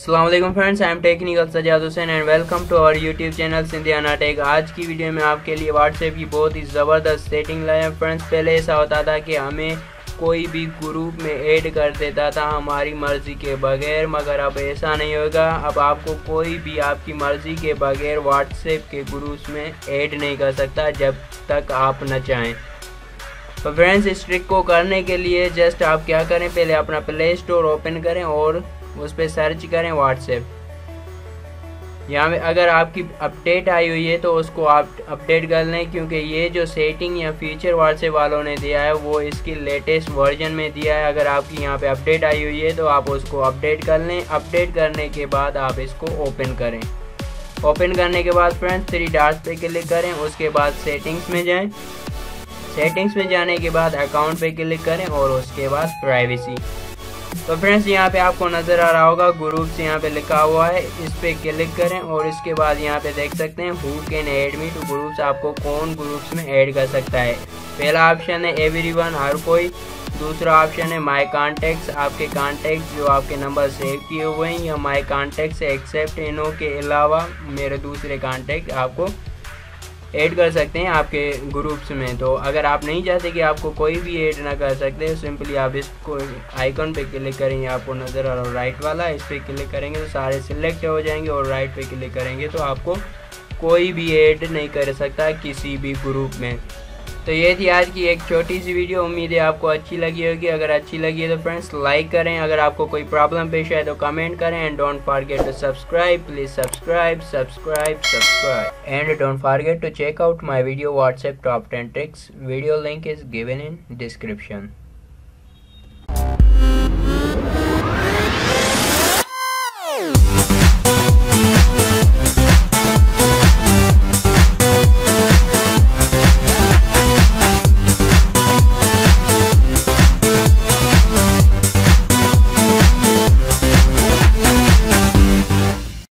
Allam friends I am technical Sajad Hussain and welcome to our YouTube channel Sindhiyana tech आज की video में आपके लिए WhatsApp की बहुत ही ज़बरदस्त सेटिंग लाए हैं। फ्रेंड्स पहले ऐसा होता था कि हमें कोई भी ग्रुप में ऐड कर देता था हमारी मर्ज़ी के बगैर, मगर अब ऐसा नहीं होगा अब आपको कोई भी आपकी मर्ज़ी के बगैर व्हाट्सएप के ग्रुप्स में ऐड नहीं कर सकता जब तक आप न चाहें तो फ्रेंड्स इस ट्रिक को करने के लिए जस्ट आप क्या करें? पहले अपना प्ले स्टोर ओपन करें और उस पर सर्च करें व्हाट्सएप यहाँ में अगर आपकी अपडेट आई हुई है तो उसको आप अपडेट कर लें, क्योंकि ये जो सेटिंग या फीचर व्हाट्सएप वालों ने दिया है, वो इसकी लेटेस्ट वर्जन में दिया है। अगर आपकी यहाँ पे अपडेट आई हुई है तो आप उसको अपडेट कर लें। अपडेट करने के बाद आप इसको ओपन करें। ओपन करने के बाद फ्रेंड्स थ्री डार्स पे क्लिक करें, उसके बाद सेटिंग्स में जाएँ। सेटिंग्स में जाने के बाद अकाउंट पे क्लिक करें, और उसके बाद प्राइवेसी तो फ्रेंड्स यहाँ पे आपको नज़र आ रहा होगा ग्रुप्स यहाँ पे लिखा हुआ है। इस पे क्लिक करें और इसके बाद यहाँ पे देख सकते हैं who can add me to groups आपको कौन ग्रुप्स में ऐड कर सकता है। पहला ऑप्शन है एवरीवन हर कोई। दूसरा ऑप्शन है माय कॉन्टेक्ट्स आपके कॉन्टेक्ट जो आपके नंबर सेव किए हुए हैं, या माय कॉन्टेक्ट्स एक्सेप्ट इनों के अलावा मेरे दूसरे कॉन्टेक्ट आपको ऐड कर सकते हैं आपके ग्रुप्स में। तो अगर आप नहीं चाहते कि आपको कोई भी ऐड ना कर सकते हैं सिंपली आप इसको आइकन पे क्लिक करेंगे, आपको नज़र आ रहा राइट वाला, इस पर क्लिक करेंगे तो सारे सिलेक्ट हो जाएँगे और राइट पे क्लिक करेंगे तो आपको कोई भी ऐड नहीं कर सकता किसी भी ग्रुप में। तो ये थी आज की एक छोटी सी वीडियो। उम्मीद है आपको अच्छी लगी होगी। अगर अच्छी लगी है तो फ्रेंड्स लाइक करें। अगर आपको कोई प्रॉब्लम पेश आए तो कमेंट करें। And don't forget to subscribe please subscribe subscribe subscribe and don't forget to check out my video WhatsApp top ten tricks video link is given in description